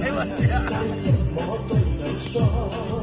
Ela é a moto do.